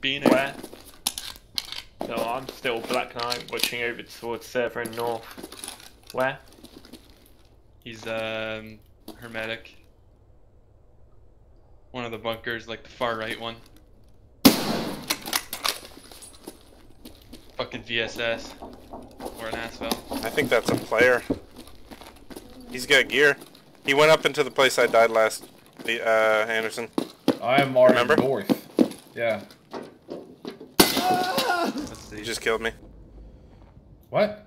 Being Where? No, I'm still Black Knight watching over towards server in north. Where? He's um hermetic. One of the bunkers, like the far right one. Fucking VSS. Or an AS VAL. I think that's a player. He's got gear. He went up into the place I died last, the uh, Anderson. I am already Remember? north. Yeah. He just killed me. What?